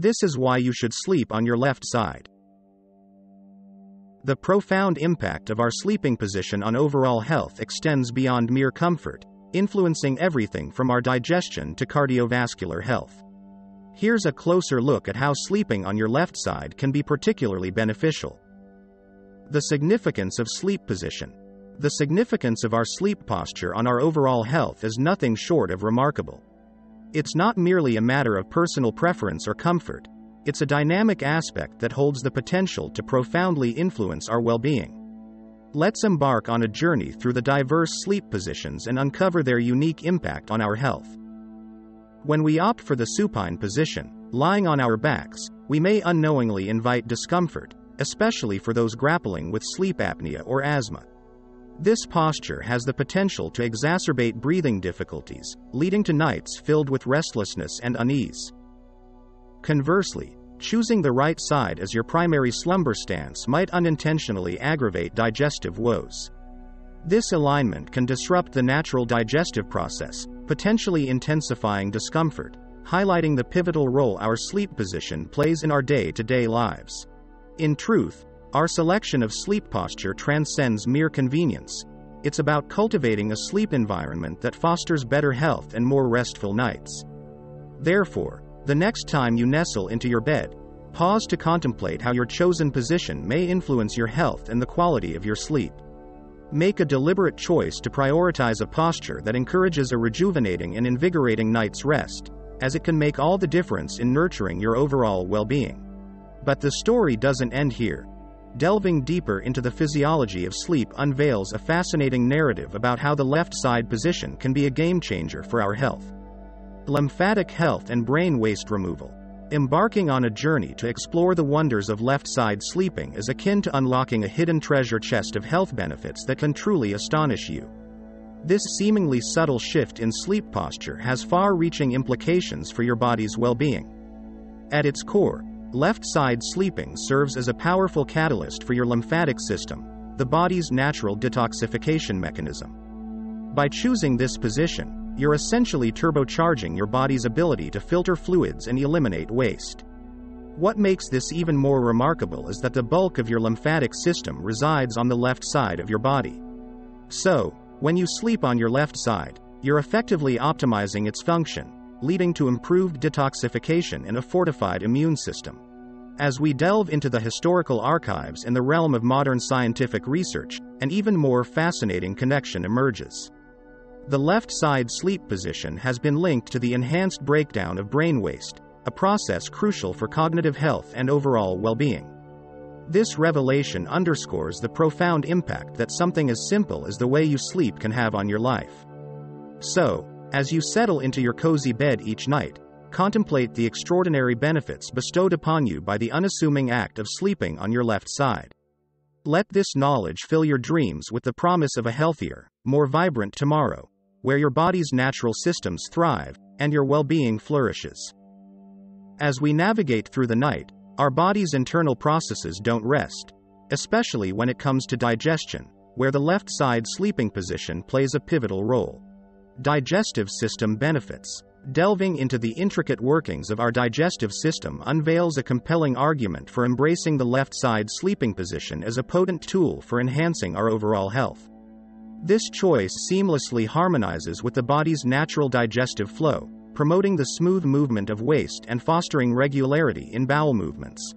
This is why you should sleep on your left side. The profound impact of our sleeping position on overall health extends beyond mere comfort, influencing everything from our digestion to cardiovascular health. Here's a closer look at how sleeping on your left side can be particularly beneficial. The significance of sleep position. The significance of our sleep posture on our overall health is nothing short of remarkable. It's not merely a matter of personal preference or comfort, it's a dynamic aspect that holds the potential to profoundly influence our well being. Let's embark on a journey through the diverse sleep positions and uncover their unique impact on our health. When we opt for the supine position, lying on our backs, we may unknowingly invite discomfort, especially for those grappling with sleep apnea or asthma. This posture has the potential to exacerbate breathing difficulties, leading to nights filled with restlessness and unease. Conversely, choosing the right side as your primary slumber stance might unintentionally aggravate digestive woes. This alignment can disrupt the natural digestive process, potentially intensifying discomfort, highlighting the pivotal role our sleep position plays in our day to day lives. In truth, our selection of sleep posture transcends mere convenience. It's about cultivating a sleep environment that fosters better health and more restful nights. Therefore, the next time you nestle into your bed, pause to contemplate how your chosen position may influence your health and the quality of your sleep. Make a deliberate choice to prioritize a posture that encourages a rejuvenating and invigorating night's rest, as it can make all the difference in nurturing your overall well being. But the story doesn't end here. Delving deeper into the physiology of sleep unveils a fascinating narrative about how the left side position can be a game changer for our health. Lymphatic health and brain waste removal. Embarking on a journey to explore the wonders of left side sleeping is akin to unlocking a hidden treasure chest of health benefits that can truly astonish you. This seemingly subtle shift in sleep posture has far reaching implications for your body's well being. At its core, Left side sleeping serves as a powerful catalyst for your lymphatic system, the body's natural detoxification mechanism. By choosing this position, you're essentially turbocharging your body's ability to filter fluids and eliminate waste. What makes this even more remarkable is that the bulk of your lymphatic system resides on the left side of your body. So, when you sleep on your left side, you're effectively optimizing its function, leading to improved detoxification and a fortified immune system. As we delve into the historical archives and the realm of modern scientific research, an even more fascinating connection emerges. The left side sleep position has been linked to the enhanced breakdown of brain waste, a process crucial for cognitive health and overall well being. This revelation underscores the profound impact that something as simple as the way you sleep can have on your life. So, as you settle into your cozy bed each night, contemplate the extraordinary benefits bestowed upon you by the unassuming act of sleeping on your left side. Let this knowledge fill your dreams with the promise of a healthier, more vibrant tomorrow, where your body's natural systems thrive and your well being flourishes. As we navigate through the night, our body's internal processes don't rest, especially when it comes to digestion, where the left side sleeping position plays a pivotal role. Digestive system benefits. Delving into the intricate workings of our digestive system unveils a compelling argument for embracing the left side sleeping position as a potent tool for enhancing our overall health. This choice seamlessly harmonizes with the body's natural digestive flow, promoting the smooth movement of waste and fostering regularity in bowel movements.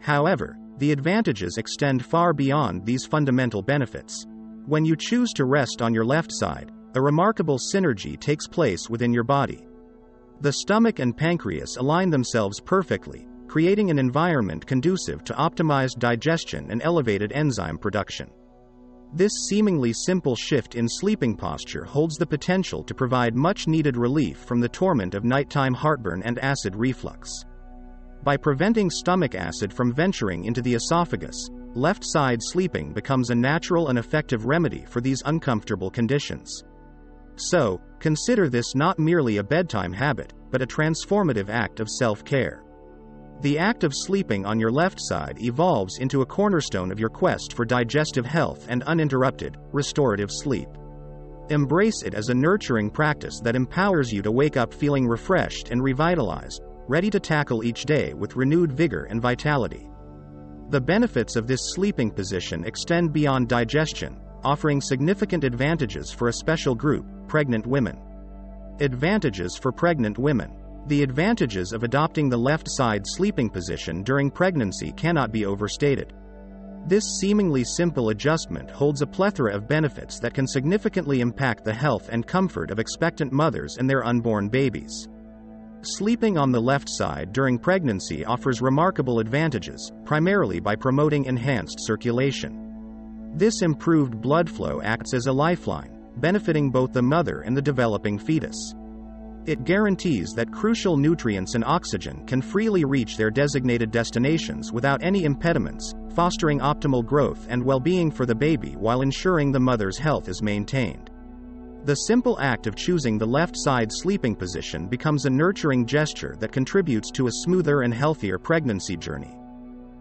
However, the advantages extend far beyond these fundamental benefits. When you choose to rest on your left side, a remarkable synergy takes place within your body. The stomach and pancreas align themselves perfectly, creating an environment conducive to optimized digestion and elevated enzyme production. This seemingly simple shift in sleeping posture holds the potential to provide much needed relief from the torment of nighttime heartburn and acid reflux. By preventing stomach acid from venturing into the esophagus, left side sleeping becomes a natural and effective remedy for these uncomfortable conditions. So, consider this not merely a bedtime habit, but a transformative act of self care. The act of sleeping on your left side evolves into a cornerstone of your quest for digestive health and uninterrupted, restorative sleep. Embrace it as a nurturing practice that empowers you to wake up feeling refreshed and revitalized, ready to tackle each day with renewed vigor and vitality. The benefits of this sleeping position extend beyond digestion, offering significant advantages for a special group, pregnant women. Advantages for pregnant women. The advantages of adopting the left side sleeping position during pregnancy cannot be overstated. This seemingly simple adjustment holds a plethora of benefits that can significantly impact the health and comfort of expectant mothers and their unborn babies. Sleeping on the left side during pregnancy offers remarkable advantages, primarily by promoting enhanced circulation. This improved blood flow acts as a lifeline, benefiting both the mother and the developing fetus. It guarantees that crucial nutrients and oxygen can freely reach their designated destinations without any impediments, fostering optimal growth and well being for the baby while ensuring the mother's health is maintained. The simple act of choosing the left side sleeping position becomes a nurturing gesture that contributes to a smoother and healthier pregnancy journey.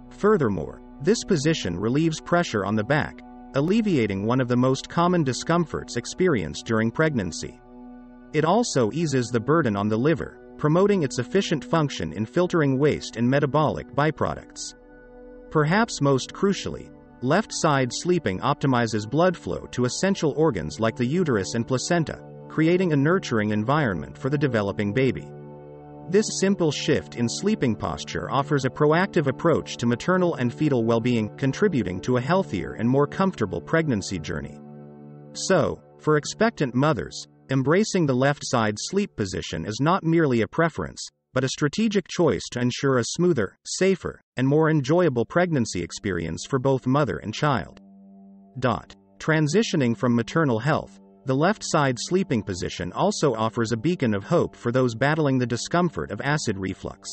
Furthermore, this position relieves pressure on the back, alleviating one of the most common discomforts experienced during pregnancy. It also eases the burden on the liver, promoting its efficient function in filtering waste and metabolic byproducts. Perhaps most crucially, left side sleeping optimizes blood flow to essential organs like the uterus and placenta, creating a nurturing environment for the developing baby. This simple shift in sleeping posture offers a proactive approach to maternal and fetal well being, contributing to a healthier and more comfortable pregnancy journey. So, for expectant mothers, embracing the left side sleep position is not merely a preference, but a strategic choice to ensure a smoother, safer, and more enjoyable pregnancy experience for both mother and child. Dot. Transitioning from maternal health, the left side sleeping position also offers a beacon of hope for those battling the discomfort of acid reflux.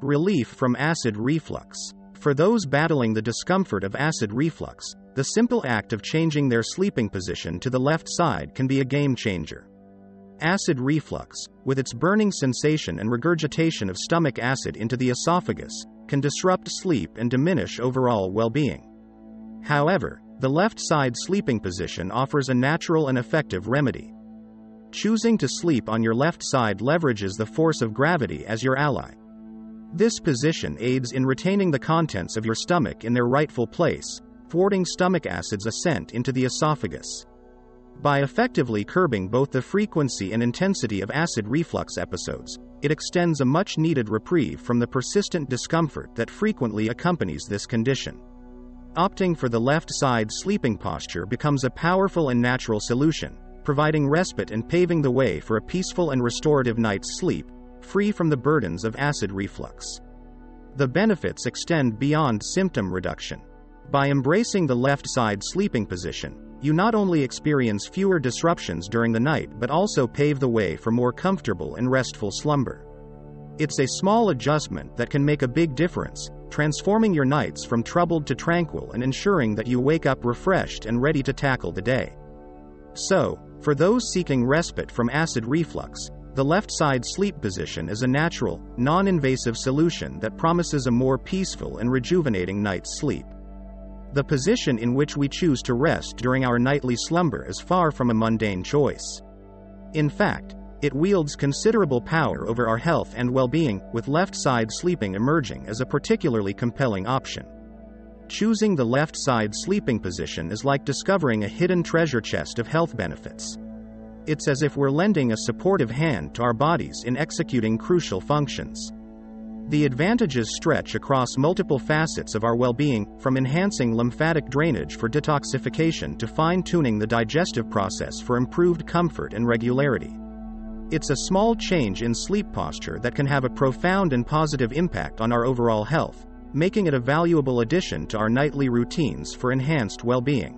Relief from acid reflux. For those battling the discomfort of acid reflux, the simple act of changing their sleeping position to the left side can be a game changer. Acid reflux, with its burning sensation and regurgitation of stomach acid into the esophagus, can disrupt sleep and diminish overall well being. However, the left side sleeping position offers a natural and effective remedy. Choosing to sleep on your left side leverages the force of gravity as your ally. This position aids in retaining the contents of your stomach in their rightful place, thwarting stomach acid's ascent into the esophagus. By effectively curbing both the frequency and intensity of acid reflux episodes, it extends a much needed reprieve from the persistent discomfort that frequently accompanies this condition. Opting for the left side sleeping posture becomes a powerful and natural solution, providing respite and paving the way for a peaceful and restorative night's sleep, free from the burdens of acid reflux. The benefits extend beyond symptom reduction. By embracing the left side sleeping position, you not only experience fewer disruptions during the night but also pave the way for more comfortable and restful slumber. It's a small adjustment that can make a big difference, transforming your nights from troubled to tranquil and ensuring that you wake up refreshed and ready to tackle the day. So, for those seeking respite from acid reflux, the left side sleep position is a natural, non invasive solution that promises a more peaceful and rejuvenating night's sleep. The position in which we choose to rest during our nightly slumber is far from a mundane choice. In fact, it wields considerable power over our health and well being, with left side sleeping emerging as a particularly compelling option. Choosing the left side sleeping position is like discovering a hidden treasure chest of health benefits. It's as if we're lending a supportive hand to our bodies in executing crucial functions. The advantages stretch across multiple facets of our well being, from enhancing lymphatic drainage for detoxification to fine tuning the digestive process for improved comfort and regularity. It's a small change in sleep posture that can have a profound and positive impact on our overall health, making it a valuable addition to our nightly routines for enhanced well being.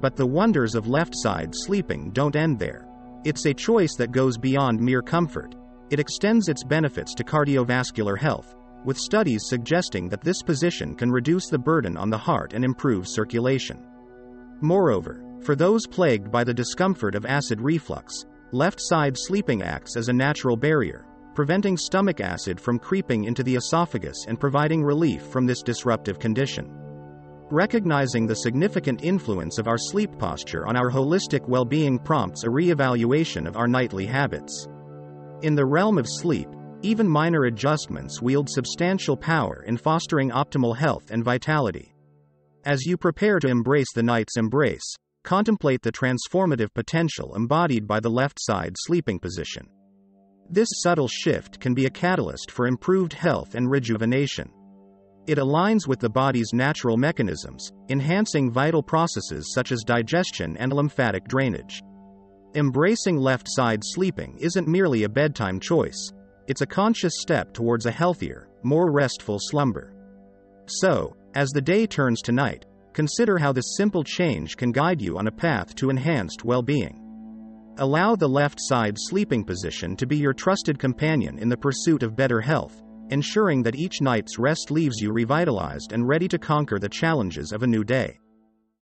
But the wonders of left side sleeping don't end there. It's a choice that goes beyond mere comfort it extends its benefits to cardiovascular health, with studies suggesting that this position can reduce the burden on the heart and improve circulation. Moreover, for those plagued by the discomfort of acid reflux, left side sleeping acts as a natural barrier, preventing stomach acid from creeping into the esophagus and providing relief from this disruptive condition. Recognizing the significant influence of our sleep posture on our holistic well being prompts a re evaluation of our nightly habits. In the realm of sleep, Even minor adjustments wield substantial power in fostering optimal health and vitality. As you prepare to embrace the night's embrace, contemplate the transformative potential embodied by the left side sleeping position. This subtle shift can be a catalyst for improved health and rejuvenation. It aligns with the body's natural mechanisms, enhancing vital processes such as digestion and lymphatic drainage. Embracing left side sleeping isn't merely a bedtime choice, it's a conscious step towards a healthier, more restful slumber. So, as the day turns to night, consider how this simple change can guide you on a path to enhanced well being. Allow the left side sleeping position to be your trusted companion in the pursuit of better health, ensuring that each night's rest leaves you revitalized and ready to conquer the challenges of a new day.